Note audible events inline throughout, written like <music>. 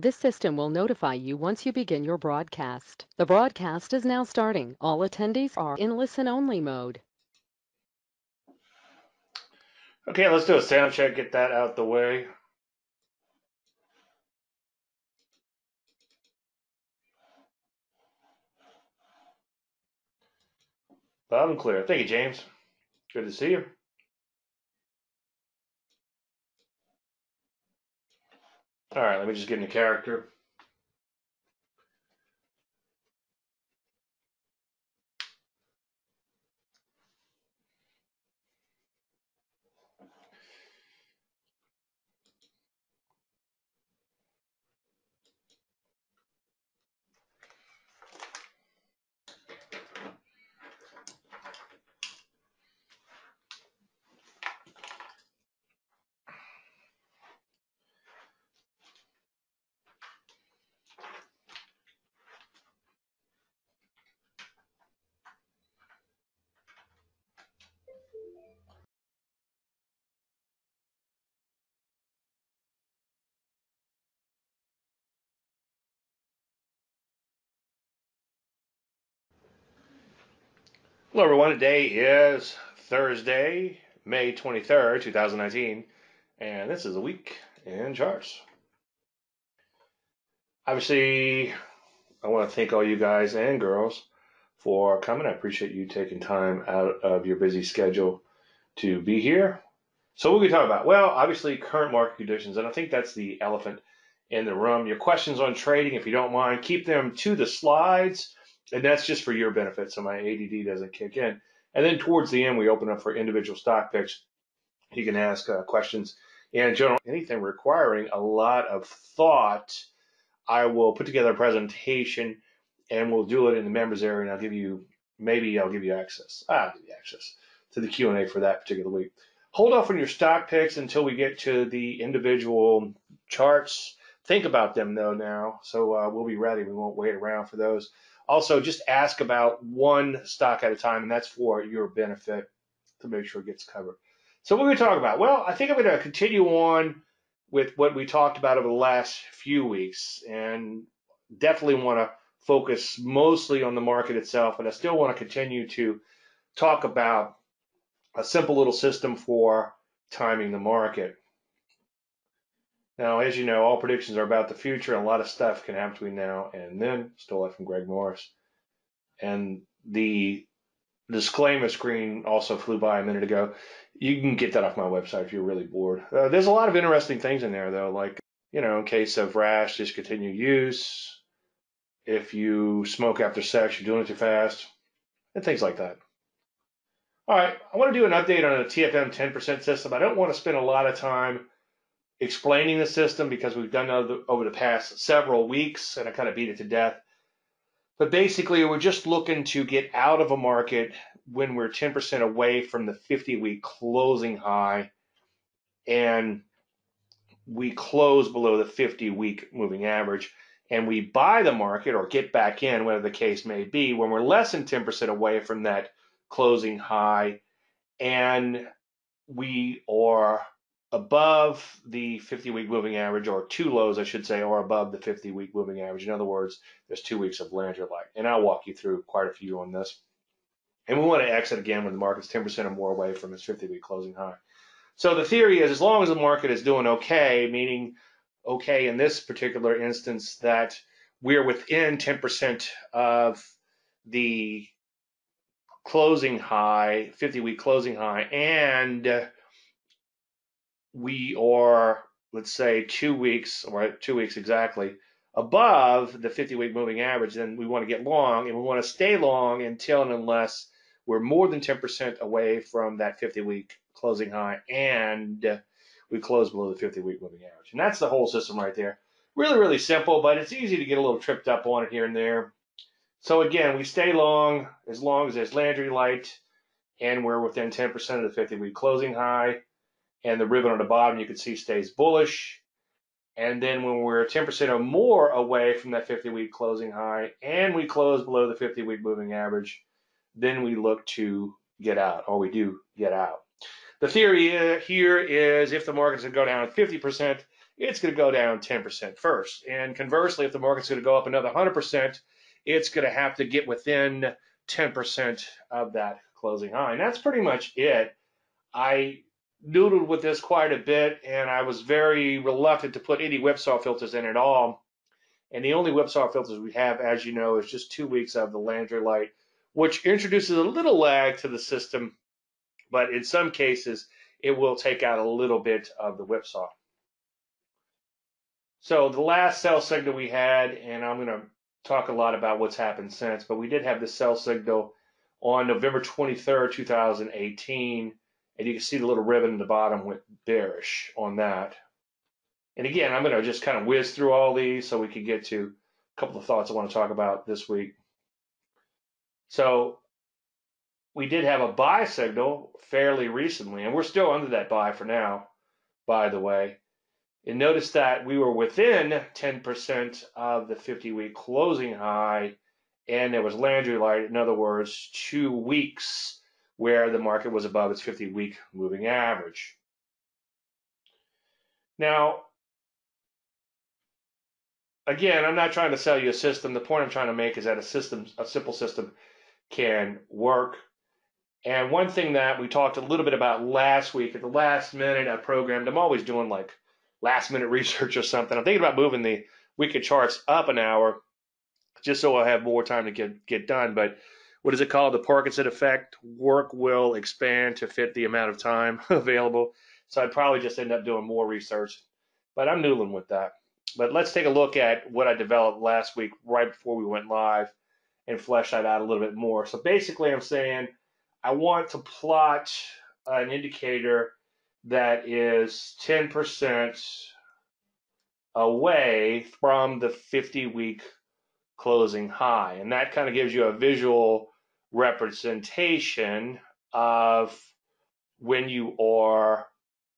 This system will notify you once you begin your broadcast. The broadcast is now starting. All attendees are in listen-only mode. Okay, let's do a sound check, get that out the way. Loud and clear. Thank you, James. Good to see you. All right, let me just get into character. Hello, everyone. Today is Thursday, May 23rd, 2019, and this is a week in charts. Obviously, I want to thank all you guys and girls for coming. I appreciate you taking time out of your busy schedule to be here. So, what are we talk about? Well, obviously, current market conditions, and I think that's the elephant in the room. Your questions on trading, if you don't mind, keep them to the slides and that's just for your benefit, so my ADD doesn't kick in. And then towards the end, we open up for individual stock picks. You can ask uh, questions. And in general, anything requiring a lot of thought, I will put together a presentation and we'll do it in the members area. And I'll give you maybe I'll give you access. I'll give you access to the Q and A for that particular week. Hold off on your stock picks until we get to the individual charts. Think about them though now, so uh, we'll be ready. We won't wait around for those. Also, just ask about one stock at a time, and that's for your benefit to make sure it gets covered. So, what are we going to talk about? Well, I think I'm going to continue on with what we talked about over the last few weeks, and definitely want to focus mostly on the market itself, but I still want to continue to talk about a simple little system for timing the market. Now, as you know, all predictions are about the future, and a lot of stuff can happen between now and then. Stole that from Greg Morris. And the disclaimer screen also flew by a minute ago. You can get that off my website if you're really bored. Uh, there's a lot of interesting things in there, though, like, you know, in case of rash, discontinue use. If you smoke after sex, you're doing it too fast, and things like that. All right, I want to do an update on a TFM 10% system. I don't want to spend a lot of time explaining the system because we've done it over the past several weeks and I kind of beat it to death. But basically, we're just looking to get out of a market when we're 10% away from the 50 week closing high and we close below the 50 week moving average and we buy the market or get back in, whatever the case may be, when we're less than 10% away from that closing high and we are above the 50 week moving average, or two lows, I should say, or above the 50 week moving average. In other words, there's two weeks of Landry light. And I'll walk you through quite a few on this. And we want to exit again when the market's 10% or more away from its 50 week closing high. So the theory is as long as the market is doing okay, meaning okay in this particular instance that we're within 10% of the closing high, 50 week closing high, and we are, let's say, two weeks, or two weeks exactly, above the 50 week moving average, then we want to get long and we want to stay long until and unless we're more than 10% away from that 50 week closing high and we close below the 50 week moving average. And that's the whole system right there. Really, really simple, but it's easy to get a little tripped up on it here and there. So again, we stay long as long as there's Landry light and we're within 10% of the 50 week closing high and the ribbon on the bottom you can see stays bullish. And then when we're 10% or more away from that 50 week closing high and we close below the 50 week moving average, then we look to get out, or we do get out. The theory here is if the market's going to go down 50%, it's going to go down 10% first. And conversely, if the market's going to go up another 100%, it's going to have to get within 10% of that closing high. And that's pretty much it. I noodled with this quite a bit, and I was very reluctant to put any whipsaw filters in at all. And the only whipsaw filters we have, as you know, is just two weeks of the Landry Light, which introduces a little lag to the system, but in some cases, it will take out a little bit of the whipsaw. So the last sell signal we had, and I'm going to talk a lot about what's happened since, but we did have the sell signal on November 23rd, 2018 and you can see the little ribbon in the bottom went bearish on that. And again, I'm going to just kind of whiz through all these so we can get to a couple of thoughts I want to talk about this week. So we did have a buy signal fairly recently, and we're still under that buy for now, by the way. And notice that we were within 10% of the 50 week closing high, and there was Landry Light, in other words, two weeks where the market was above its 50 week moving average. Now, again, I'm not trying to sell you a system. The point I'm trying to make is that a system, a simple system, can work. And one thing that we talked a little bit about last week at the last minute, I programmed. I'm always doing like last minute <laughs> research or something. I'm thinking about moving the weekly charts up an hour just so I have more time to get get done. But what is it called? The Parkinson effect. Work will expand to fit the amount of time <laughs> available. So I'd probably just end up doing more research, but I'm noodling with that. But let's take a look at what I developed last week right before we went live and flesh that out a little bit more. So basically, I'm saying I want to plot an indicator that is 10% away from the 50 week closing high. And that kind of gives you a visual representation of when you are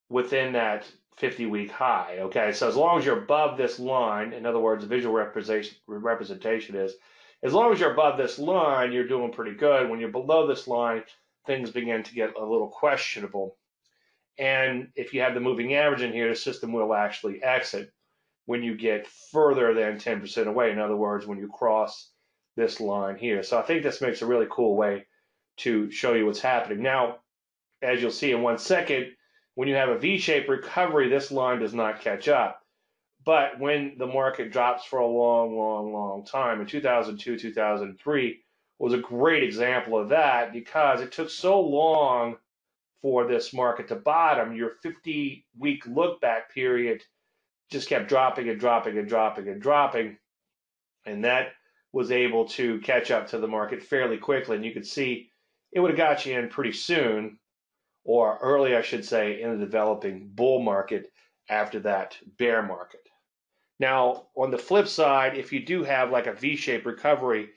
within that 50 week high. Okay, so as long as you're above this line, in other words, visual representation, representation is as long as you're above this line, you're doing pretty good. When you're below this line, things begin to get a little questionable. And if you have the moving average in here, the system will actually exit when you get further than 10% away. In other words, when you cross this line here. So I think this makes a really cool way to show you what's happening. Now, as you'll see in one second, when you have a V-shaped recovery, this line does not catch up. But when the market drops for a long, long, long time, in 2002, 2003 was a great example of that because it took so long for this market to bottom. Your 50 week look back period just kept dropping and dropping and dropping and dropping. And that was able to catch up to the market fairly quickly. And you could see it would have got you in pretty soon, or early, I should say, in the developing bull market after that bear market. Now, on the flip side, if you do have like a V shaped recovery,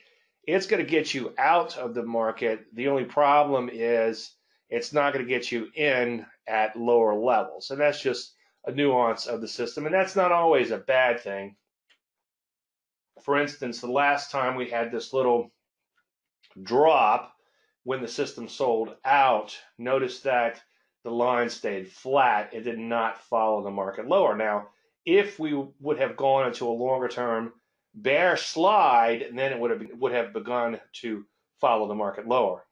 it's going to get you out of the market. The only problem is it's not going to get you in at lower levels. And that's just a nuance of the system, and that's not always a bad thing. For instance, the last time we had this little drop when the system sold out, notice that the line stayed flat. It did not follow the market lower. Now, if we would have gone into a longer term bear slide, then it would have would have begun to follow the market lower.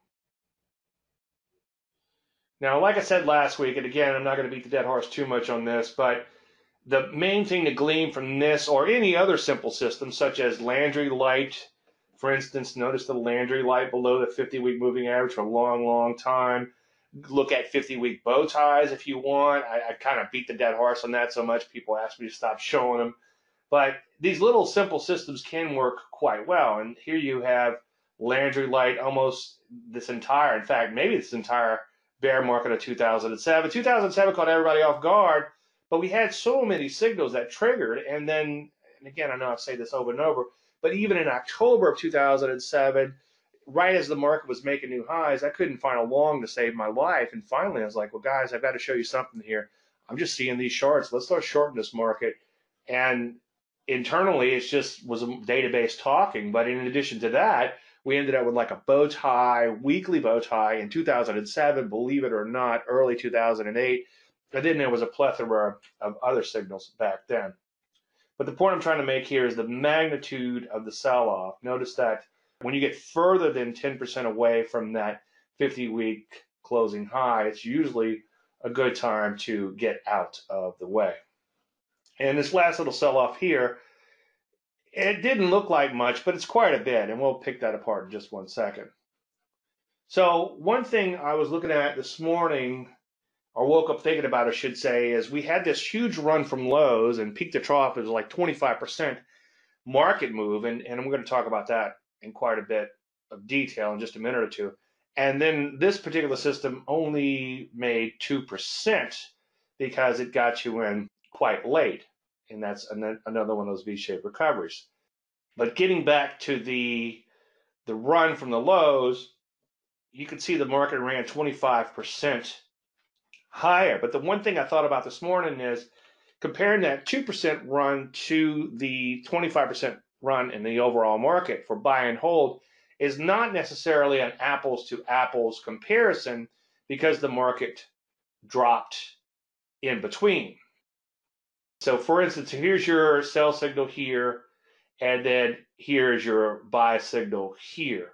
Now, like I said last week, and again, I'm not going to beat the dead horse too much on this, but the main thing to glean from this or any other simple system, such as Landry Light, for instance, notice the Landry Light below the 50 week moving average for a long, long time. Look at 50 week bow ties if you want. I, I kind of beat the dead horse on that so much, people ask me to stop showing them. But these little simple systems can work quite well. And here you have Landry Light almost this entire, in fact, maybe this entire bear market of 2007. 2007 caught everybody off guard, but we had so many signals that triggered. And then, and again, I know I've said this over and over, but even in October of 2007, right as the market was making new highs, I couldn't find a long to save my life. And finally, I was like, well, guys, I've got to show you something here. I'm just seeing these shorts. Let's start shorting this market. And internally, it's just was a database talking. But in addition to that, we ended up with like a bow tie, weekly bow tie in 2007, believe it or not, early 2008. But then there was a plethora of other signals back then. But the point I'm trying to make here is the magnitude of the sell off. Notice that when you get further than 10% away from that 50 week closing high, it's usually a good time to get out of the way. And this last little sell off here, it didn't look like much, but it's quite a bit, and we'll pick that apart in just one second. So, one thing I was looking at this morning, or woke up thinking about, I should say, is we had this huge run from lows and peak to trough is like 25% market move, and, and I'm going to talk about that in quite a bit of detail in just a minute or two. And then this particular system only made 2% because it got you in quite late. And that's another one of those V-shaped recoveries. But getting back to the the run from the lows, you can see the market ran 25% higher. But the one thing I thought about this morning is comparing that 2% run to the 25% run in the overall market for buy and hold is not necessarily an apples to apples comparison because the market dropped in between. So, for instance, here's your sell signal here, and then here's your buy signal here.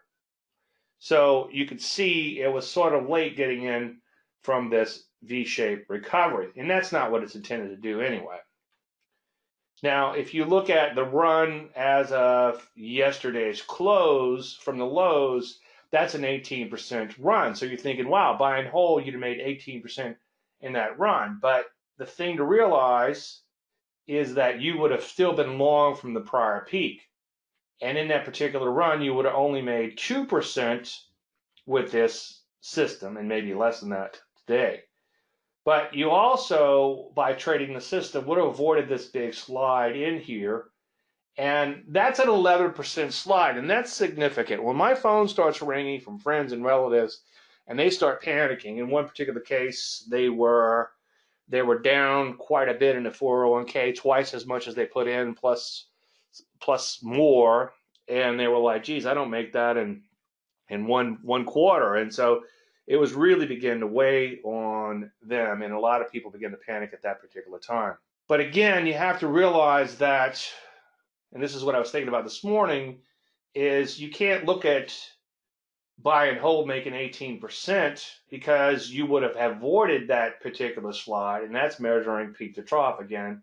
So you can see it was sort of late getting in from this V-shaped recovery, and that's not what it's intended to do anyway. Now, if you look at the run as of yesterday's close from the lows, that's an 18% run. So you're thinking, wow, buy and hold, you'd have made 18% in that run. But the thing to realize is that you would have still been long from the prior peak. And in that particular run, you would have only made 2% with this system, and maybe less than that today. But you also, by trading the system, would have avoided this big slide in here. And that's an 11% slide, and that's significant. When my phone starts ringing from friends and relatives, and they start panicking, in one particular case, they were they were down quite a bit in the 401k, twice as much as they put in, plus plus more. And they were like, "Geez, I don't make that in in one one quarter." And so it was really beginning to weigh on them, and a lot of people began to panic at that particular time. But again, you have to realize that, and this is what I was thinking about this morning, is you can't look at buy and hold making 18% because you would have avoided that particular slide, and that's measuring peak to trough again.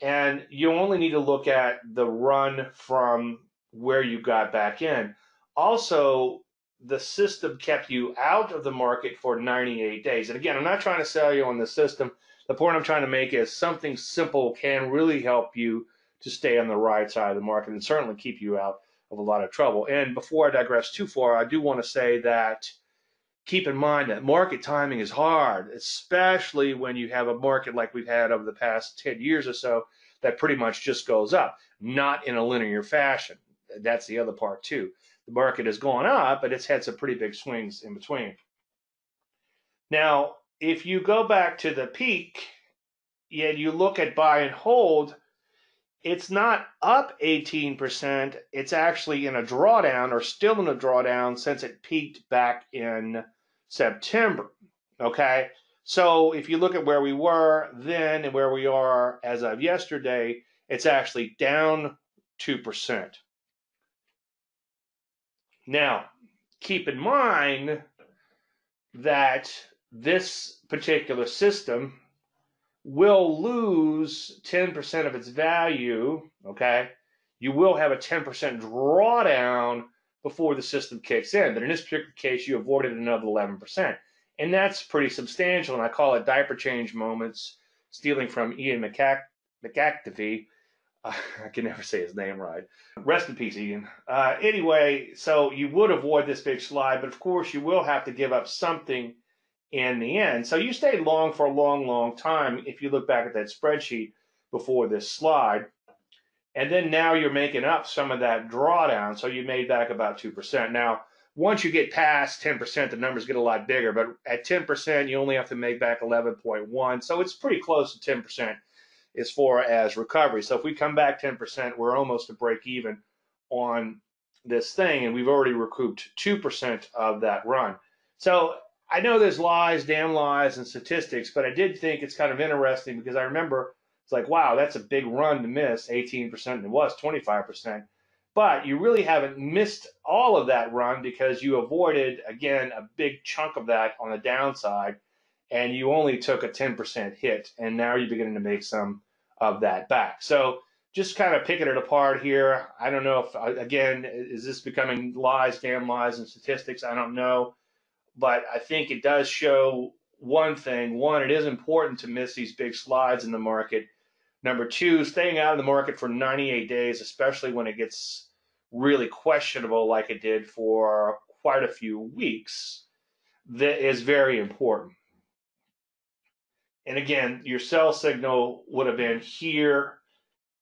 And you only need to look at the run from where you got back in. Also, the system kept you out of the market for 98 days. And again, I'm not trying to sell you on the system. The point I'm trying to make is something simple can really help you to stay on the right side of the market and certainly keep you out of a lot of trouble. And before I digress too far, I do want to say that keep in mind that market timing is hard, especially when you have a market like we've had over the past 10 years or so that pretty much just goes up, not in a linear fashion. That's the other part too. The market has gone up, but it's had some pretty big swings in between. Now, if you go back to the peak and you look at buy and hold, it's not up 18%. It's actually in a drawdown or still in a drawdown since it peaked back in September. Okay. So if you look at where we were then and where we are as of yesterday, it's actually down 2%. Now, keep in mind that this particular system will lose 10% of its value, okay? You will have a 10% drawdown before the system kicks in. But in this particular case, you avoided another 11%. And that's pretty substantial. And I call it diaper change moments, stealing from Ian McAc- McActivy. <laughs> I can never say his name right. Rest in peace, Ian. Uh, anyway, so you would avoid this big slide, but of course, you will have to give up something in the end. So you stayed long for a long, long time if you look back at that spreadsheet before this slide. And then now you're making up some of that drawdown. So you made back about 2%. Now, once you get past 10%, the numbers get a lot bigger. But at 10%, you only have to make back 11.1. So it's pretty close to 10% as far as recovery. So if we come back 10%, we're almost to break even on this thing. And we've already recouped 2% of that run. So I know there's lies, damn lies, and statistics, but I did think it's kind of interesting because I remember it's like, wow, that's a big run to miss 18%, and it was 25%. But you really haven't missed all of that run because you avoided, again, a big chunk of that on the downside, and you only took a 10% hit, and now you're beginning to make some of that back. So just kind of picking it apart here. I don't know if, uh, again, is this becoming lies, damn lies, and statistics? I don't know but I think it does show one thing. One, it is important to miss these big slides in the market. Number two, staying out of the market for 98 days, especially when it gets really questionable like it did for quite a few weeks, that is very important. And again, your sell signal would have been here,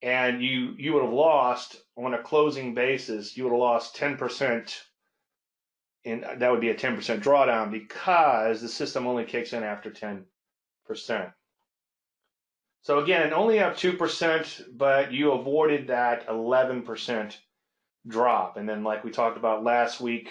and you you would have lost on a closing basis, you would have lost 10% and that would be a 10% drawdown because the system only kicks in after 10%. So again, only up 2%, but you avoided that 11% drop. And then like we talked about last week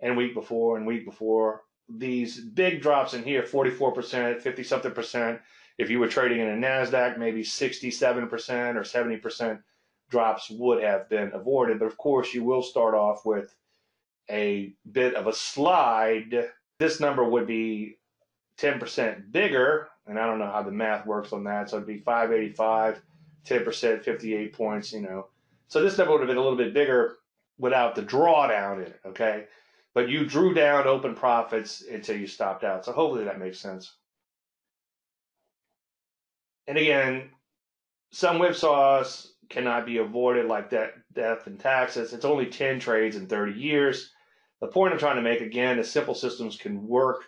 and week before and week before, these big drops in here, 44%, 50 something percent. If you were trading in a NASDAQ, maybe 67% or 70% drops would have been avoided. But of course, you will start off with a bit of a slide, this number would be 10% bigger, and I don't know how the math works on that, so it'd be 585, 10%, 58 points, you know. So this number would have been a little bit bigger without the drawdown in it, okay? But you drew down open profits until you stopped out. So hopefully that makes sense. And again, some whipsaws cannot be avoided like that death and taxes. It's only 10 trades in 30 years. The point I'm trying to make again is simple systems can work.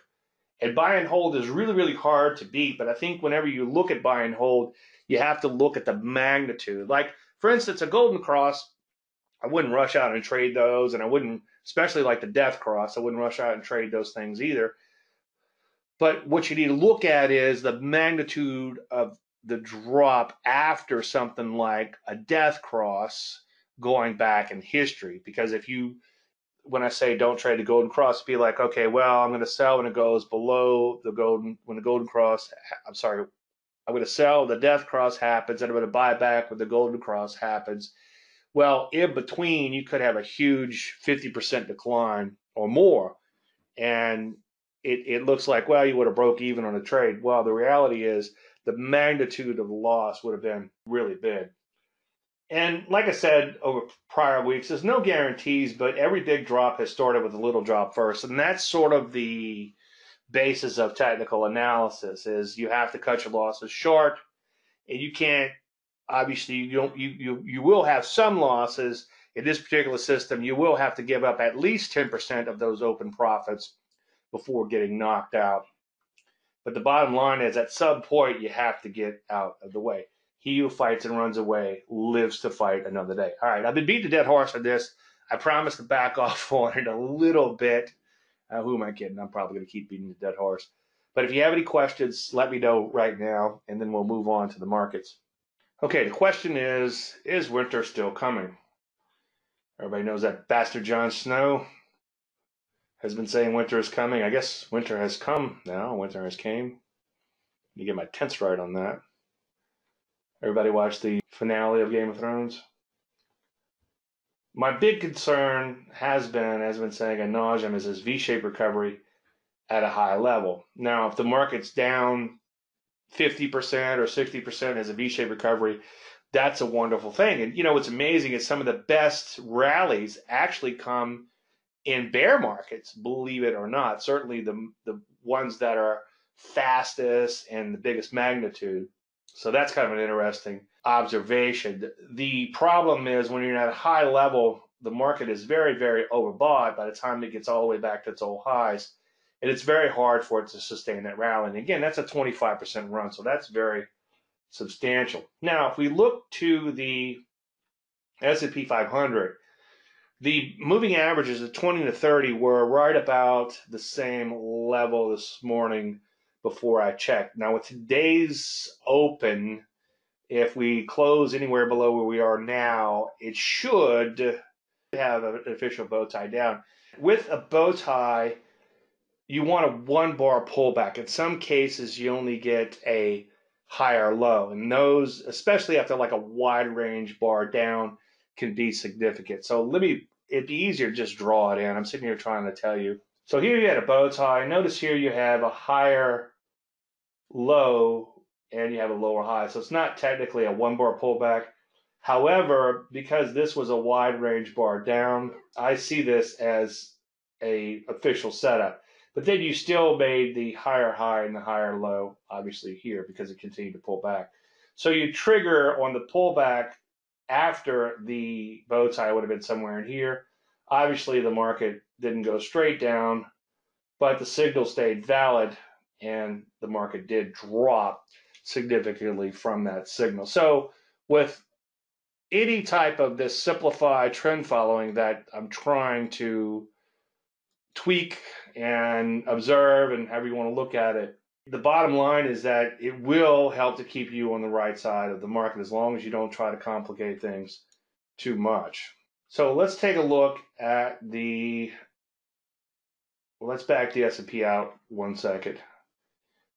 And buy and hold is really, really hard to beat. But I think whenever you look at buy and hold, you have to look at the magnitude. Like, for instance, a golden cross, I wouldn't rush out and trade those. And I wouldn't, especially like the death cross, I wouldn't rush out and trade those things either. But what you need to look at is the magnitude of the drop after something like a death cross going back in history. Because if you, when I say don't trade the golden cross, be like, okay, well, I'm going to sell when it goes below the golden, when the golden cross, I'm sorry, I'm going to sell, the death cross happens, and I'm going to buy back when the golden cross happens. Well, in between, you could have a huge 50% decline or more. And it, it looks like, well, you would have broke even on a trade. Well, the reality is the magnitude of the loss would have been really big. And like I said over prior weeks, there's no guarantees, but every big drop has started with a little drop first. And that's sort of the basis of technical analysis is you have to cut your losses short and you can't obviously you don't you you, you will have some losses in this particular system you will have to give up at least 10% of those open profits before getting knocked out but the bottom line is at some point you have to get out of the way. He who fights and runs away lives to fight another day. All right, I've been beating a dead horse on this. I promise to back <laughs> off on it a little bit. Uh, who am I kidding? I'm probably going to keep beating the dead horse. But if you have any questions, let me know right now, and then we'll move on to the markets. Okay, the question is Is winter still coming? Everybody knows that bastard Jon Snow has been saying winter is coming. I guess winter has come now. Winter has came. Let me get my tense right on that. Everybody watched the finale of Game of Thrones? My big concern has been, as I've been saying ad nauseum, is this V-shaped recovery at a high level. Now, if the market's down 50% or 60% as a V-shaped recovery, that's a wonderful thing. And you know what's amazing is some of the best rallies actually come in bear markets, believe it or not. Certainly the the ones that are fastest and the biggest magnitude. So that's kind of an interesting observation. The problem is when you're at a high level, the market is very, very overbought by the time it gets all the way back to its old highs. And it's very hard for it to sustain that rally. And again, that's a 25% run. So that's very substantial. Now, if we look to the S&P 500, the moving averages of 20 to 30 were right about the same level this morning before I check. Now, with today's open, if we close anywhere below where we are now, it should have an official bow tie down. With a bow tie, you want a one bar pullback. In some cases, you only get a higher low, and those, especially after like a wide range bar down, can be significant. So let me, it'd be easier to just draw it in. I'm sitting here trying to tell you. So here you had a bow tie. Notice here you have a higher low and you have a lower high. So it's not technically a one bar pullback. However, because this was a wide range bar down, I see this as a official setup. But then you still made the higher high and the higher low, obviously here, because it continued to pull back. So you trigger on the pullback after the bow tie would have been somewhere in here. Obviously, the market didn't go straight down, but the signal stayed valid and the market did drop significantly from that signal. So, with any type of this simplified trend following that I'm trying to tweak and observe and however you want to look at it. The bottom line is that it will help to keep you on the right side of the market as long as you don't try to complicate things too much. So let's take a look at the let's back the S&P out one second.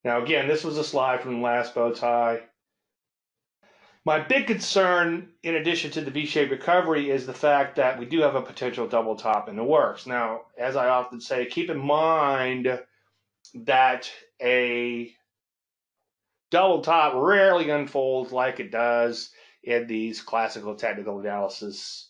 Now again, this was a slide from the last bow tie. My big concern, in addition to the V-shaped recovery, is the fact that we do have a potential double top in the works. Now, as I often say, keep in mind that a double top rarely unfolds like it does in these classical technical analysis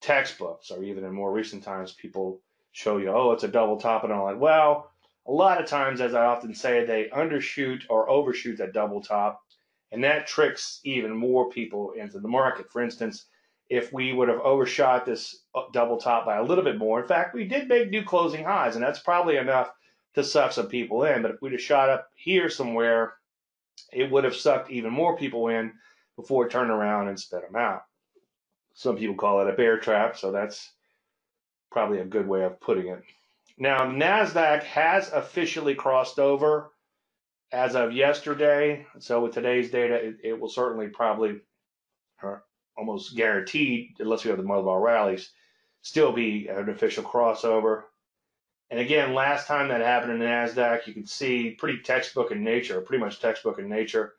textbooks, or even in more recent times, people show you, oh, it's a double top and all that. Well, a lot of times, as I often say, they undershoot or overshoot that double top and that tricks even more people into the market. For instance, if we would have overshot this uh, double top by a little bit more, in fact, we did make new closing highs, and that's probably enough to suck some people in. But if we'd have shot up here somewhere, it would have sucked even more people in before it turned around and spit them out. Some people call it a bear trap, so that's probably a good way of putting it. Now, NASDAQ has officially crossed over as of yesterday. So with today's data, it, it will certainly probably, almost guaranteed, unless we have the mother ball rallies, still be an official crossover. And again, last time that happened in NASDAQ, you can see pretty textbook in nature, pretty much textbook in nature.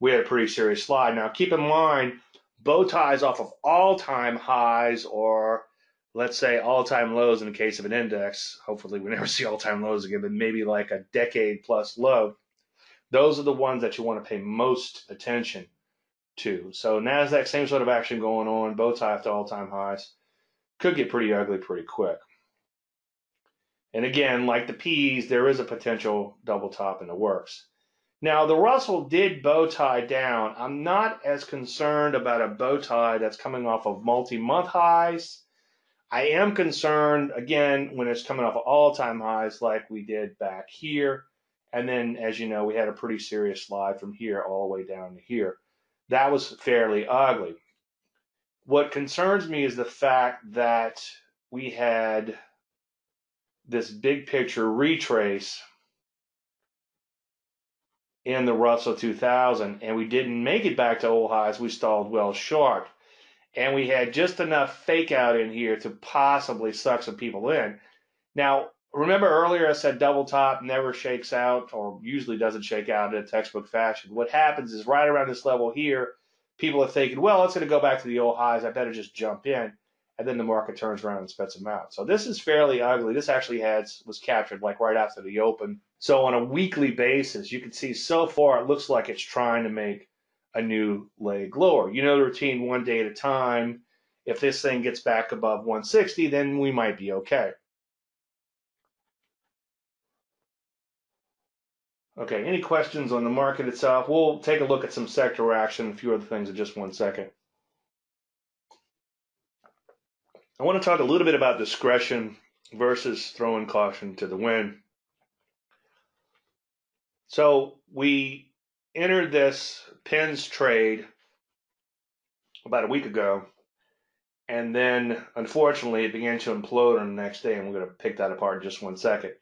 We had a pretty serious slide. Now, keep in mind, bow ties off of all time highs or let's say all time lows in the case of an index. Hopefully, we <laughs> never see all time lows again, but maybe like a decade plus low those are the ones that you want to pay most attention to. So Nasdaq, same sort of action going on, bow tie after all-time highs. Could get pretty ugly pretty quick. And again, like the P's, there is a potential double top in the works. Now, the Russell did bow tie down. I'm not as concerned about a bow tie that's coming off of multi month highs. I am concerned, again, when it's coming off of all time highs like we did back here. And then, as you know, we had a pretty serious slide from here all the way down to here. That was fairly ugly. What concerns me is the fact that we had this big picture retrace in the Russell 2000, and we didn't make it back to old highs. We stalled well short. And we had just enough fake out in here to possibly suck some people in. Now, remember earlier I said double top never shakes out or usually doesn't shake out in a textbook fashion. What happens is right around this level here, people are thinking, well, it's going to go back to the old highs. I better just jump in. And then the market turns around and spits them out. So this is fairly ugly. This actually had was captured like right after the open. So on a weekly basis, you can see so far it looks like it's trying to make a new leg lower. You know the routine one day at a time. If this thing gets back above 160, then we might be okay. Okay, any questions on the market itself? We'll take a look at some sector action, a few other things in just one second. I want to talk a little bit about discretion versus throwing caution to the wind. So we entered this pins trade about a week ago, and then unfortunately it began to implode on the next day, and we're going to pick that apart in just one second.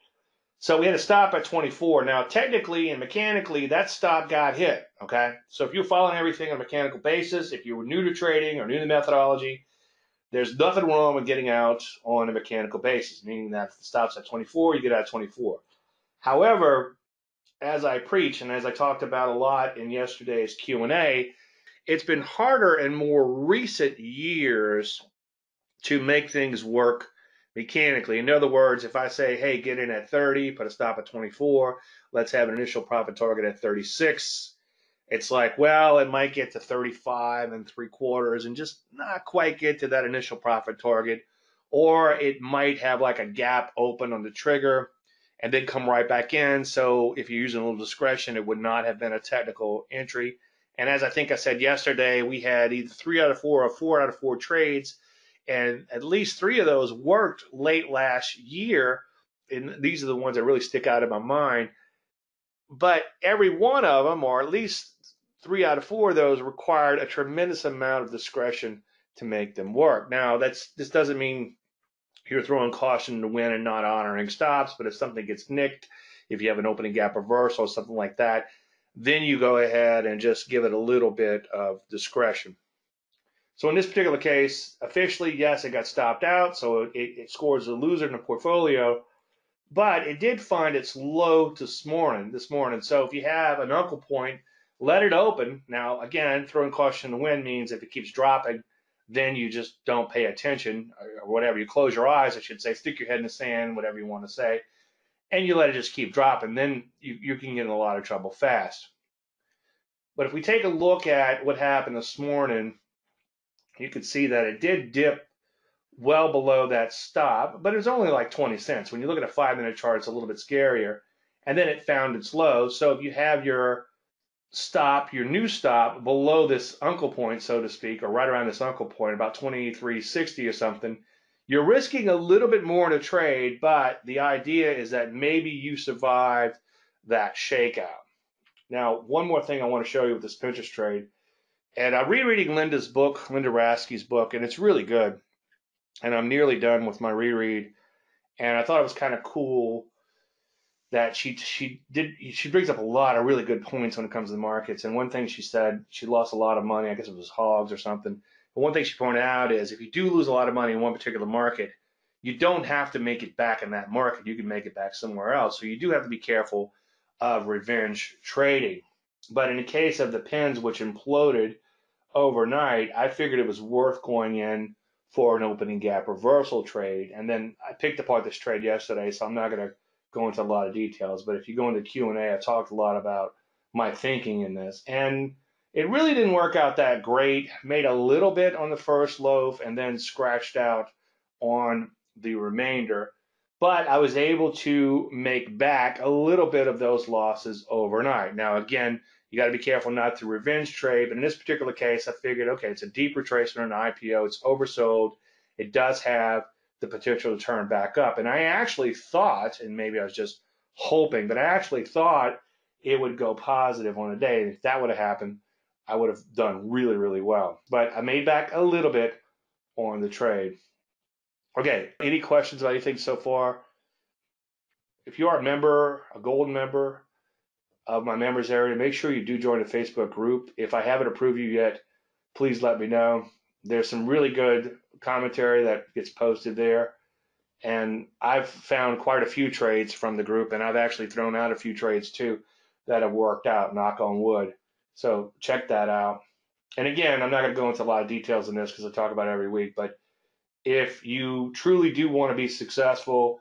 So we had a stop at 24. Now, technically and mechanically, that stop got hit. Okay. So if you're following everything on a mechanical basis, if you were new to trading or new to methodology, there's nothing wrong with getting out on a mechanical basis, meaning that if the stop's at 24, you get out at 24. However, as I preach and as I talked about a lot in yesterday's Q&A, it's been harder in more recent years to make things work mechanically. In other words, if I say, hey, get in at 30, put a stop at 24, let's have an initial profit target at 36, it's like, well, it might get to 35 and three quarters and just not quite get to that initial profit target. Or it might have like a gap open on the trigger and then come right back in. So if you're using a little discretion, it would not have been a technical entry. And as I think I said yesterday, we had either three out of four or four out of four trades, and at least three of those worked late last year. And these are the ones that really stick out in my mind. But every one of them, or at least three out of four of those, required a tremendous amount of discretion to make them work. Now, that's this doesn't mean you're throwing caution to win and not honoring stops, but if something gets nicked, if you have an opening gap reversal or something like that, then you go ahead and just give it a little bit of discretion. So in this particular case, officially, yes, it got stopped out, so it, it scores a loser in the portfolio, but it did find its low this morning. This morning, so if you have an uncle point, let it open. Now, again, throwing caution to the wind means if it keeps dropping, then you just don't pay attention or whatever. You close your eyes, I should say, stick your head in the sand, whatever you want to say, and you let it just keep dropping, then you, you can get in a lot of trouble fast. But if we take a look at what happened this morning, you could see that it did dip well below that stop, but it was only like 20 cents. When you look at a five minute chart, it's a little bit scarier. And then it found its low. So if you have your stop, your new stop below this uncle point, so to speak, or right around this uncle point, about 2360 or something, you're risking a little bit more in a trade, but the idea is that maybe you survived that shakeout. Now, one more thing I want to show you with this Pinterest trade, and I'm rereading Linda's book, Linda Raschke's book, and it's really good. And I'm nearly done with my reread, and I thought it was kind of cool that she she did she brings up a lot of really good points when it comes to the markets. And one thing she said, she lost a lot of money. I guess it was hogs or something. But one thing she pointed out is if you do lose a lot of money in one particular market, you don't have to make it back in that market. You can make it back somewhere else. So you do have to be careful of revenge trading. But in the case of the pins, which imploded overnight, I figured it was worth going in for an opening gap reversal trade. And then I picked apart this trade yesterday, so I'm not going to go into a lot of details. But if you go into Q and A, I talked a lot about my thinking in this, and it really didn't work out that great. Made a little bit on the first loaf and then scratched out on the remainder. But I was able to make back a little bit of those losses overnight. Now, again, you got to be careful not to revenge trade. But in this particular case, I figured, okay, it's a deep retracement on an IPO. It's oversold. It does have the potential to turn back up. And I actually thought, and maybe I was just hoping, but I actually thought it would go positive on a day. If that would have happened, I would have done really, really well. But I made back a little bit on the trade. Okay, any questions about anything so far? If you are a member, a golden member of my members area, make sure you do join the Facebook group. If I haven't approved you yet, please let me know. There's some really good commentary that gets posted there. And I've found quite a few trades from the group, and I've actually thrown out a few trades too that have worked out, knock on wood. So check that out. And again, I'm not going to go into a lot of details in this because I talk about it every week, but if you truly do want to be successful,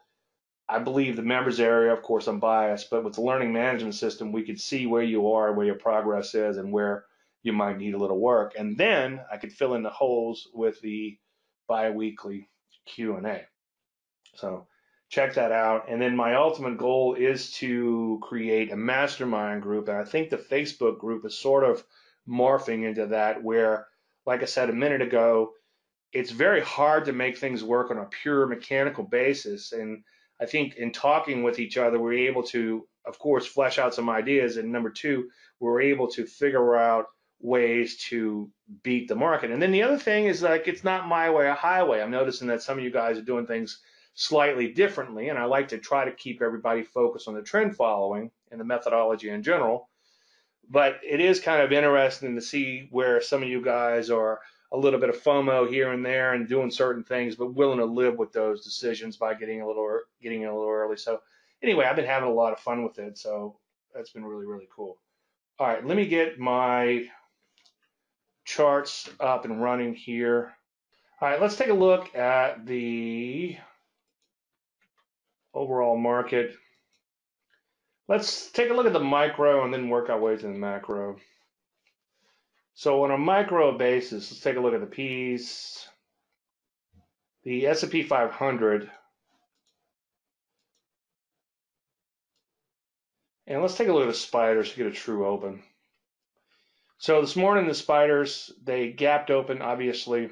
I believe the members area, of course, I'm biased, but with the learning management system, we could see where you are, where your progress is, and where you might need a little work. And then I could fill in the holes with the bi-weekly Q&A. So check that out. And then my ultimate goal is to create a mastermind group. And I think the Facebook group is sort of morphing into that where, like I said a minute ago, it's very hard to make things work on a pure mechanical basis. And I think in talking with each other, we're able to, of course, flesh out some ideas. And number two, we're able to figure out ways to beat the market. And then the other thing is like it's not my way or highway. I'm noticing that some of you guys are doing things slightly differently, and I like to try to keep everybody focused on the trend following and the methodology in general. But it is kind of interesting to see where some of you guys are a little bit of FOMO here and there and doing certain things, but willing to live with those decisions by getting a little getting a little early. So anyway, I've been having a lot of fun with it, so that's been really really cool. All right, let me get my charts up and running here. All right, let's take a look at the overall market. Let's take a look at the micro and then work our way to the macro. So on a micro basis, let's take a look at the P's. The S&P 500. And let's take a look at the spiders to get a true open. So this morning, the spiders, they gapped open, obviously.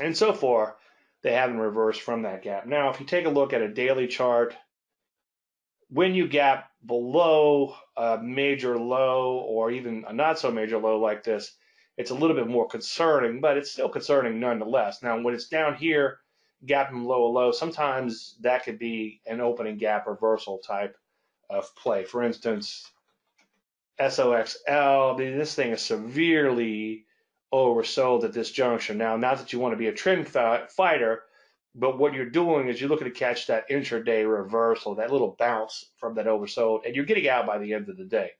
And so far, they haven't reversed from that gap. Now, if you take a look at a daily chart, when you gap below a major low or even a not so major low like this, it's a little bit more concerning, but it's still concerning nonetheless. Now, when it's down here, gapping low to low, sometimes that could be an opening gap reversal type of play. For instance, SOXL, this thing is severely oversold at this junction. Now, not that you want to be a trend fighter, but what you're doing is you're looking to catch that intraday reversal, that little bounce from that oversold, and you're getting out by the end of the day.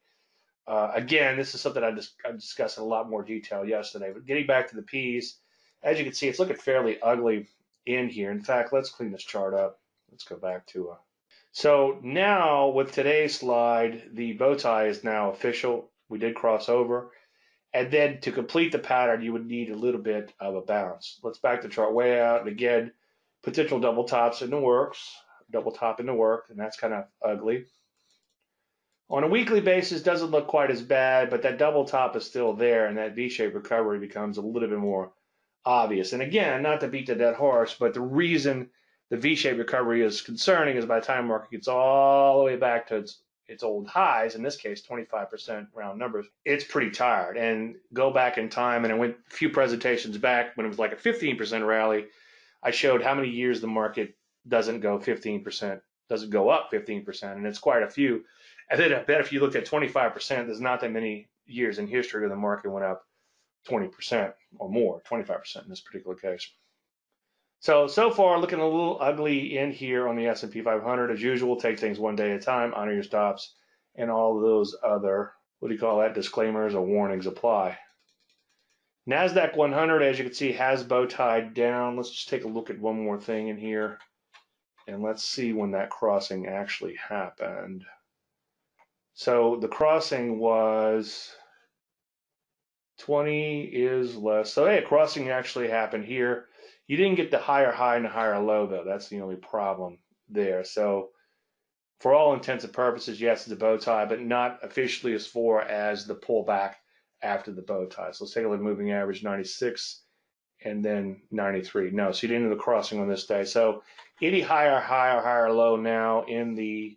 Uh, again, this is something I, dis- I discussed in a lot more detail yesterday. But getting back to the P's, as you can see, it's looking fairly ugly in here. In fact, let's clean this chart up. Let's go back to. Uh... So now with today's slide, the bow tie is now official. We did cross over. And then to complete the pattern, you would need a little bit of a bounce. Let's back the chart way out. And again, potential double tops in the works, double top in the work, and that's kind of ugly. On a weekly basis, doesn't look quite as bad, but that double top is still there, and that V-shaped recovery becomes a little bit more obvious. And again, not to beat the dead horse, but the reason the V-shaped recovery is concerning is by the time market gets all the way back to its its old highs, in this case, 25% round numbers, it's pretty tired. And go back in time, and I went a few presentations back when it was like a 15% rally. I showed how many years the market doesn't go 15%, doesn't go up 15%, and it's quite a few. And then I bet if you look at 25%, there's not that many years in history where the market went up 20% or more, 25% in this particular case. So, so far looking a little ugly in here on the S&P 500. As usual, take things one day at a time, honor your stops, and all those other, what do you call that, disclaimers or warnings apply. NASDAQ 100, as you can see, has bow tied down. Let's just take a look at one more thing in here. And let's see when that crossing actually happened. So the crossing was 20 is less. So hey, a crossing actually happened here. You didn't get the higher high and the higher low though. That's the only problem there. So for all intents and purposes, yes, it's a bow tie, but not officially as far as the pullback after the bow tie. So let's take a look at moving average 96 and then 93. No, so you didn't do the crossing on this day. So any higher, higher, higher low now in the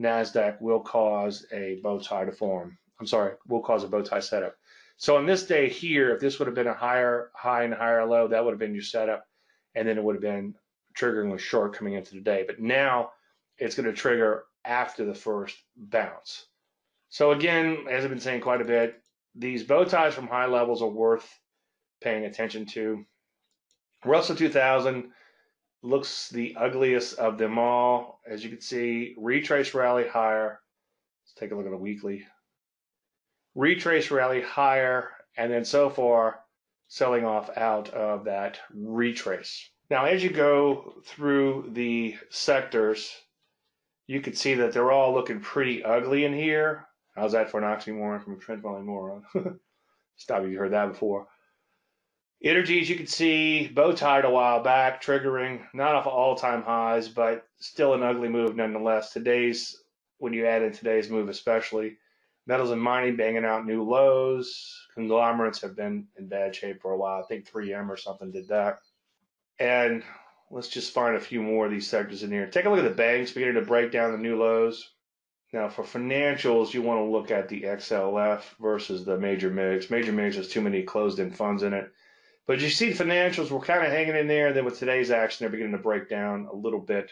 NASDAQ will cause a bow tie to form. I'm sorry, will cause a bow tie setup. So on this day here, if this would have been a higher high and higher low, that would have been your setup, and then it would have been triggering a short coming into the day. But now it's going to trigger after the first bounce. So again, as I've been saying quite a bit, these bow ties from high levels are worth paying attention to. Russell 2000 looks the ugliest of them all. As you can see, retrace rally higher. Let's take a look at the weekly retrace rally higher, and then so far selling off out of that retrace. Now, as you go through the sectors, you can see that they're all looking pretty ugly in here. How's that for an oxymoron from a trend following moron? <laughs> Stop if you heard that before. Energies, you can see bow tied a while back, triggering not off all time highs, but still an ugly move nonetheless. Today's, when you add in today's move, especially, Metals and mining banging out new lows. Conglomerates have been in bad shape for a while. I think 3M or something did that. And let's just find a few more of these sectors in here. Take a look at the banks beginning to break down the new lows. Now, for financials, you want to look at the XLF versus the major mix. Major mix has too many closed-end funds in it. But you see, financials were kind of hanging in there. And then with today's action, they're beginning to break down a little bit.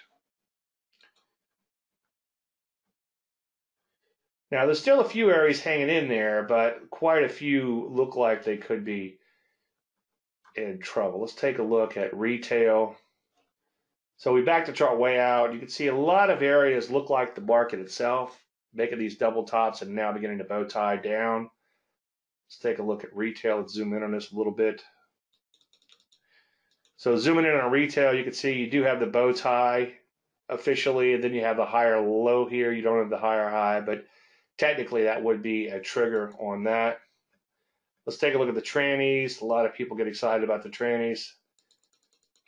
Now, there's still a few areas hanging in there, but quite a few look like they could be in trouble. Let's take a look at retail. So we back the chart way out. You can see a lot of areas look like the market itself, making these double tops and now beginning to bow tie down. Let's take a look at retail. Let's zoom in on this a little bit. So zooming in on retail, you can see you do have the bow tie officially, and then you have the higher low here. You don't have the higher high, but technically that would be a trigger on that. Let's take a look at the trannies. A lot of people get excited about the trannies.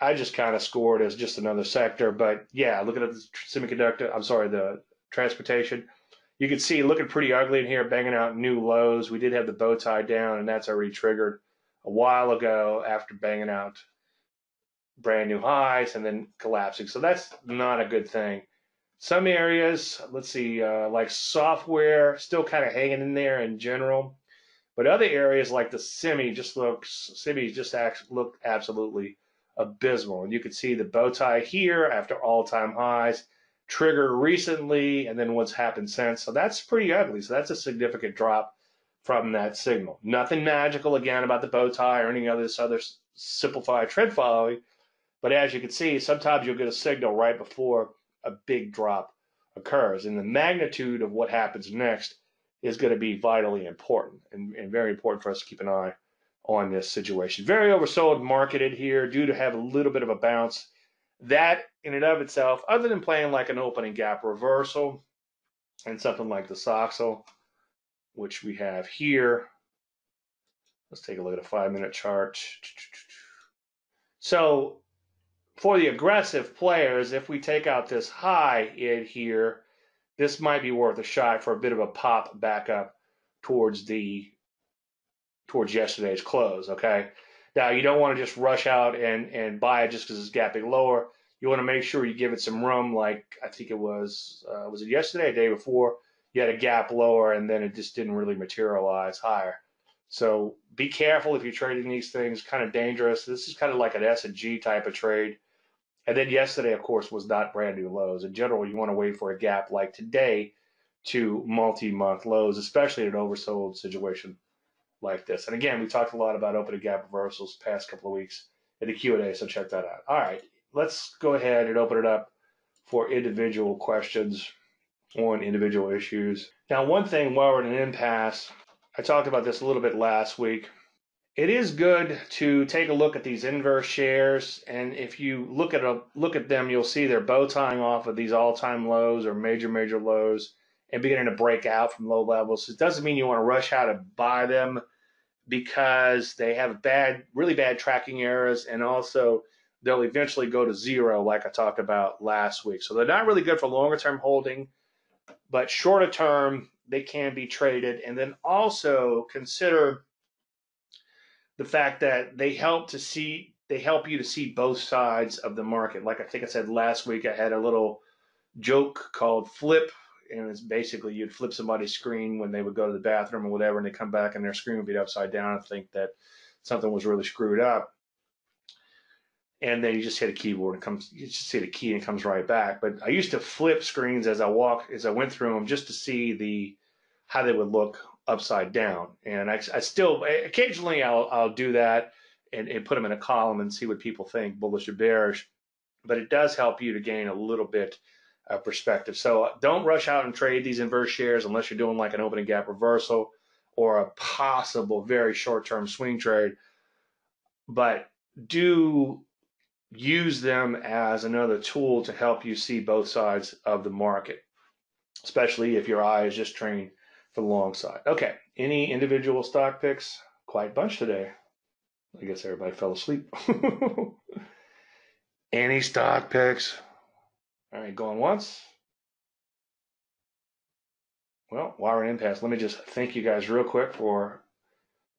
I just kind of scored as just another sector, but yeah, looking at the semiconductor, I'm sorry, the transportation, you can see looking pretty ugly in here, banging out new lows. We did have the bow tie down, and that's already triggered a while ago after banging out brand new highs and then collapsing. So that's not a good thing. Some areas, let's see, uh, like software, still kind of hanging in there in general. But other areas like the semi just looks, semi just look absolutely abysmal. And you can see the bow tie here after all time highs, trigger recently, and then what's happened since. So that's pretty ugly. So that's a significant drop from that signal. Nothing magical again about the bow tie or any other other simplified trend following. But as you can see, sometimes you'll get a signal right before a big drop occurs. And the magnitude of what happens next is going to be vitally important and, and very important for us to keep an eye on this situation. Very oversold marketed here due to have a little bit of a bounce. That in and of itself, other than playing like an opening gap reversal and something like the SOXL, which we have here. Let's take a look at a five minute chart. So for the aggressive players, if we take out this high in here, this might be worth a shot for a bit of a pop back up towards the towards yesterday's close. Okay. Now you don't want to just rush out and and buy it just because it's gapping lower. You want to make sure you give it some room. Like I think it was uh, was it yesterday, day before, you had a gap lower and then it just didn't really materialize higher. So be careful if you're trading these things. Kind of dangerous. This is kind of like an S and G type of trade. And then yesterday, of course, was not brand new lows. In general, you want to wait for a gap like today to multi-month lows, especially in an oversold situation like this. And again, we talked a lot about opening gap reversals past couple of weeks in the Q&A, so check that out. All right, let's go ahead and open it up for individual questions on individual issues. Now, one thing while we're in an impasse, I talked about this a little bit last week it is good to take a look at these inverse shares, and if you look at a look at them, you'll see they're bow tying off of these all-time lows or major major lows and beginning to break out from low levels. It doesn't mean you want to rush out and buy them because they have bad, really bad tracking errors, and also they'll eventually go to zero, like I talked about last week. So they're not really good for longer term holding, but shorter term they can be traded. And then also consider the fact that they help to see they help you to see both sides of the market. Like I think I said last week, I had a little joke called flip, and it's basically you'd flip somebody's screen when they would go to the bathroom or whatever, and they come back and their screen would be upside down and think that something was really screwed up. And then you just hit a keyboard and comes you just hit a key and it comes right back. But I used to flip screens as I walk as I went through them just to see the how they would look upside down. And I, I still occasionally I'll I'll do that and, and put them in a column and see what people think, bullish or bearish. But it does help you to gain a little bit of perspective. So uh, don't rush out and trade these inverse shares unless you're doing like an opening gap reversal or a possible very short-term swing trade. But do use them as another tool to help you see both sides of the market, especially if your eye is just trained the long side. Okay, any individual stock picks? Quite a bunch today. I guess everybody fell asleep. <laughs> any stock picks? All right, going once. Well, while we're in impasse, let me just thank you guys real quick for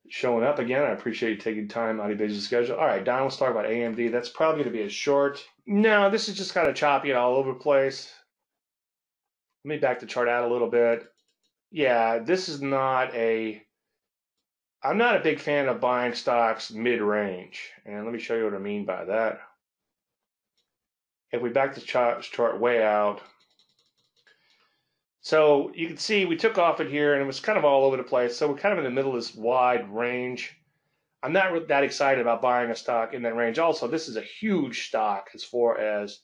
showing up again. I appreciate you taking time out of your busy schedule. All right, Don, let's talk about AMD. That's probably going to be a short. No, this is just kind of choppy all over the place. Let me back the chart out a little bit yeah, this is not a. I'm not a big fan of buying stocks mid range. And let me show you what I mean by that. If we back the chart, chart way out, so you can see we took off it here and it was kind of all over the place. So we're kind of in the middle of this wide range. I'm not that excited about buying a stock in that range. Also, this is a huge stock as far as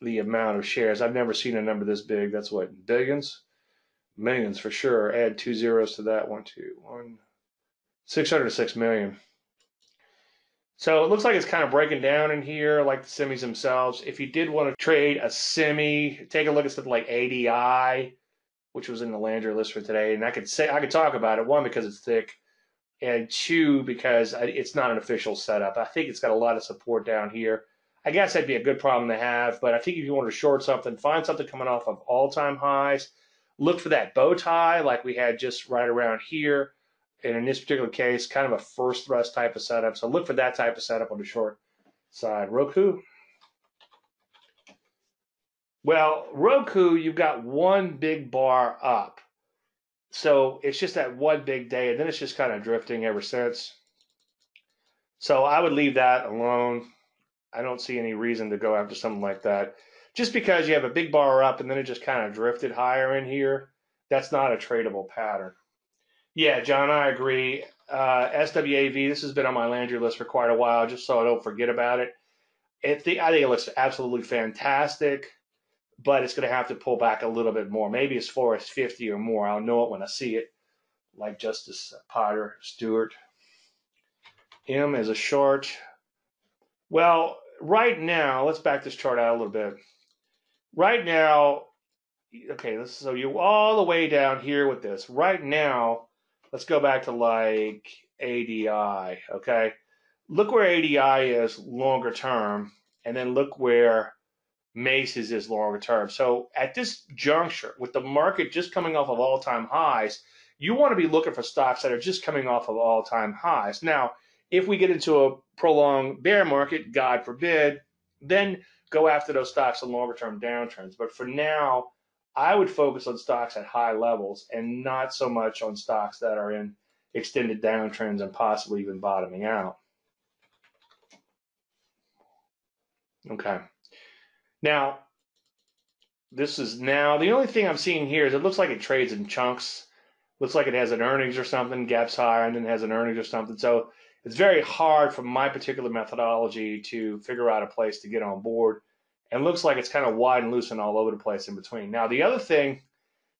the amount of shares. I've never seen a number this big. That's what billions, millions for sure. Add two zeros to that. One, two, one, six hundred six million. So it looks like it's kind of breaking down in here, like the semis themselves. If you did want to trade a semi, take a look at something like ADI, which was in the Landry list for today, and I could say I could talk about it. One because it's thick, and two because it's not an official setup. I think it's got a lot of support down here. I guess that'd be a good problem to have, but I think if you want to short something, find something coming off of all-time highs. Look for that bow tie like we had just right around here and in this particular case, kind of a first thrust type of setup. So look for that type of setup on the short side. Roku. Well, Roku, you've got one big bar up. So it's just that one big day, and then it's just kind of drifting ever since. So I would leave that alone. I don't see any reason to go after something like that. Just because you have a big bar up and then it just kind of drifted higher in here, that's not a tradable pattern. Yeah, John, I agree. Uh, SWAV, this has been on my Landry list for quite a while, just so I don't forget about it. it the, I think it looks absolutely fantastic, but it's going to have to pull back a little bit more, maybe as far as 50 or more. I'll know it when I see it, like Justice Potter Stewart. M is a short. Well, right now, let's back this chart out a little bit. Right now, okay, so you're all the way down here with this. Right now, let's go back to like ADI, okay? Look where ADI is longer term, and then look where Macy's is longer term. So at this juncture, with the market just coming off of all time highs, you want to be looking for stocks that are just coming off of all time highs. Now, if we get into a prolonged bear market, God forbid, then go after those stocks in longer term downturns. But for now, I would focus on stocks at high levels and not so much on stocks that are in extended downtrends and possibly even bottoming out. Okay. Now, this is now the only thing I'm seeing here is it looks like it trades in chunks. Looks like it has an earnings or something, gaps higher, and then has an earnings or something. So it's very hard from my particular methodology to figure out a place to get on board and looks like it's kind of wide and loose and all over the place in between. Now, the other thing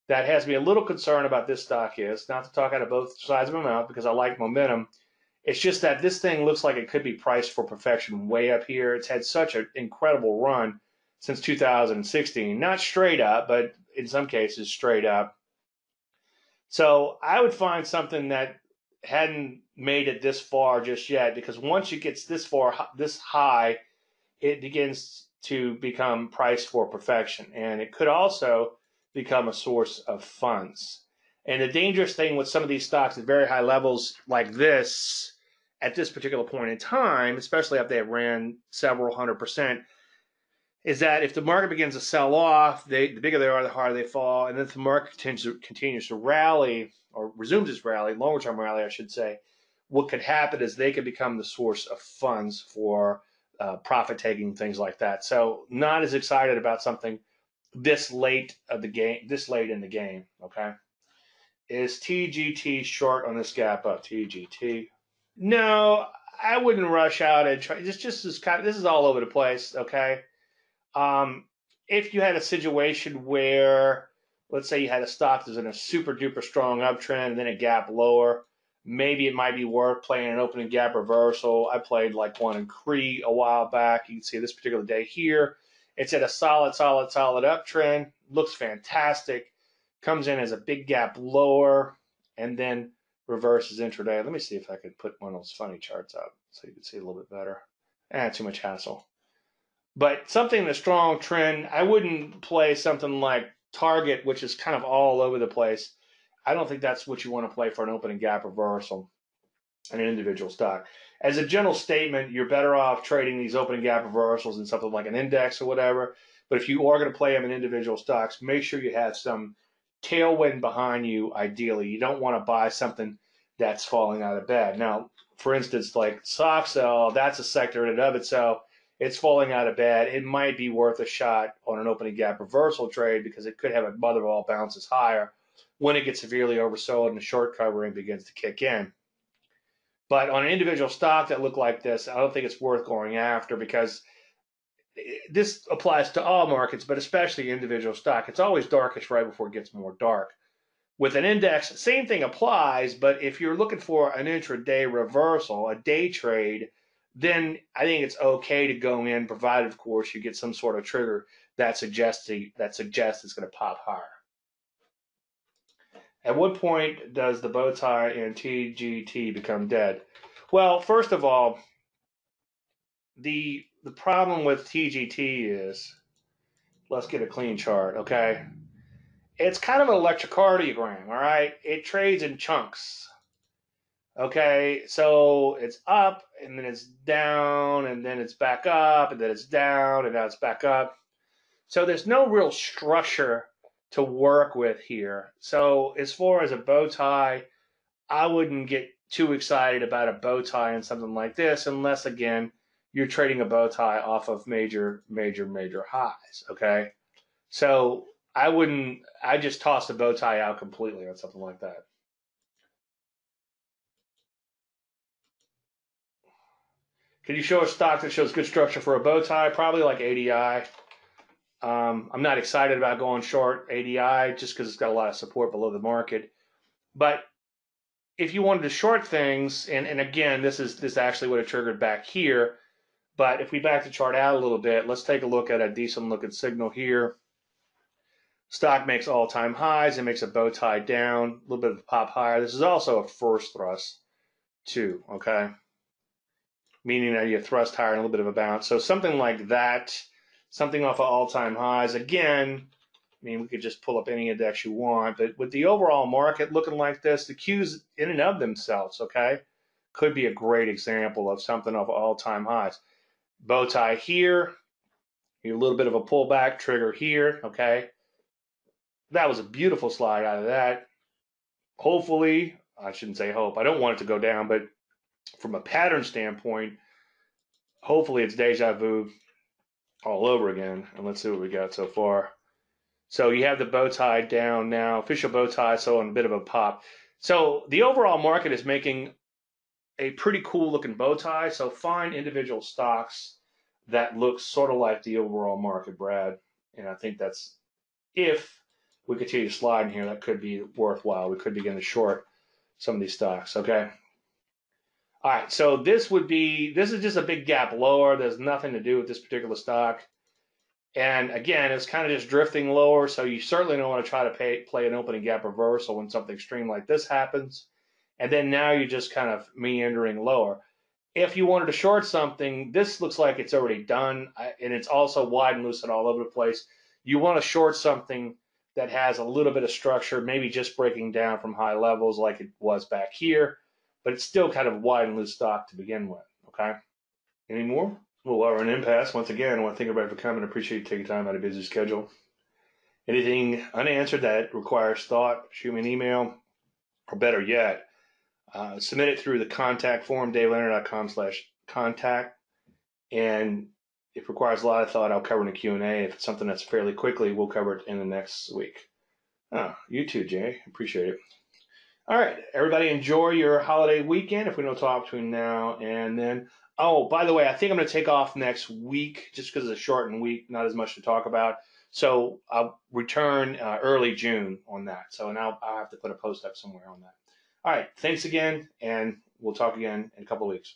that has me a little concerned about this stock is not to talk out of both sides of my mouth because I like momentum. It's just that this thing looks like it could be priced for perfection way up here. It's had such an incredible run since 2016. Not straight up, but in some cases straight up. So I would find something that hadn't made it this far just yet because once it gets this far, this high, it begins to become priced for perfection. And it could also become a source of funds. And the dangerous thing with some of these stocks at very high levels like this, at this particular point in time, especially if they ran several hundred percent, is that if the market begins to sell off, they, the bigger they are, the harder they fall. And then if the market continues to, continues to rally or resumes its rally, longer term rally, I should say, what could happen is they could become the source of funds for uh, profit taking, things like that. So not as excited about something this late of the game, this late in the game. Okay, is TGT short on this gap up? TGT? No, I wouldn't rush out and try. This just is kind of this is all over the place. Okay, um, if you had a situation where, let's say, you had a stock that's in a super duper strong uptrend and then a gap lower maybe it might be worth playing an opening gap reversal. I played like one in Cree a while back. You can see this particular day here. It's at a solid, solid, solid uptrend. Looks fantastic. Comes in as a big gap lower and then reverses intraday. Let me see if I could put one of those funny charts up so you can see a little bit better. Ah, too much hassle. But something in a strong trend, I wouldn't play something like Target, which is kind of all over the place I don't think that's what you want to play for an opening gap reversal in an individual stock. As a general statement, you're better off trading these opening gap reversals in something like an index or whatever. But if you are going to play them in individual stocks, make sure you have some tailwind behind you. Ideally, you don't want to buy something that's falling out of bed. Now, for instance, like SOXL, that's a sector in and of itself. It's falling out of bed. It might be worth a shot on an opening gap reversal trade because it could have a mother of all bounces higher when it gets severely oversold and the short covering begins to kick in. But on an individual stock that look like this, I don't think it's worth going after because this applies to all markets, but especially individual stock. It's always darkest right before it gets more dark. With an index, same thing applies, but if you're looking for an intraday reversal, a day trade, then I think it's okay to go in, provided, of course, you get some sort of trigger that suggests that suggests it's going to pop higher. At what point does the bow tie and TGT become dead? Well, first of all, the the problem with TGT is let's get a clean chart, okay? It's kind of an electrocardiogram, all right? It trades in chunks. Okay, so it's up and then it's down and then it's back up and then it's down and now it's back up. So there's no real structure to work with here. So as far as a bow tie, I wouldn't get too excited about a bow tie and something like this unless again you're trading a bow tie off of major, major, major highs. Okay. So I wouldn't, I just toss the bow tie out completely on something like that. Can you show a stock that shows good structure for a bow tie? Probably like ADI. Um, I'm not excited about going short ADI just because it's got a lot of support below the market. But if you wanted to short things, and, and again, this is this actually would have triggered back here. But if we back the chart out a little bit, let's take a look at a decent looking signal here. Stock makes all-time highs. It makes a bow tie down, a little bit of a pop higher. This is also a first thrust too, okay? Meaning that you thrust higher and a little bit of a bounce. So something like that, something off of all-time highs. Again, I mean, we could just pull up any index you want, but with the overall market looking like this, the Qs in and of themselves, okay, could be a great example of something off all-time highs bow tie here, a little bit of a pullback trigger here, okay? That was a beautiful slide out of that. Hopefully, I shouldn't say hope, I don't want it to go down, but from a pattern standpoint, hopefully it's deja vu all over again. And let's see what we got so far. So you have the bow tie down now, official bow tie, so on a bit of a pop. So the overall market is making a pretty cool looking bow tie. So find individual stocks that look sort of like the overall market, Brad. And I think that's if we continue in here, that could be worthwhile. We could begin to short some of these stocks. Okay. All right. So this would be this is just a big gap lower. There's nothing to do with this particular stock. And again, it's kind of just drifting lower. So you certainly don't want to try to pay, play an opening gap reversal when something extreme like this happens and then now you're just kind of meandering lower. If you wanted to short something, this looks like it's already done, and it's also wide and loose and all over the place. You want to short something that has a little bit of structure, maybe just breaking down from high levels like it was back here, but it's still kind of wide and loose stock to begin with. Okay. Any more? Well, while we're in impasse, once again, I want to thank everybody for coming. I Appreciate you taking time out of busy schedule. Anything unanswered that requires thought, shoot me an email, or better yet, uh, submit it through the contact form, davelandry.com slash contact. And if it requires a lot of thought, I'll cover in a Q&A. If it's something that's fairly quickly, we'll cover it in the next week. Oh, you too, Jay. Appreciate it. All right, everybody, enjoy your holiday weekend. If we don't talk between now and then. Oh, by the way, I think I'm going to take off next week just because it's a shortened week, not as much to talk about. So I'll return uh, early June on that. So now I'll have to put a post up somewhere on that. All right. Thanks again, and we'll talk again in a couple of weeks.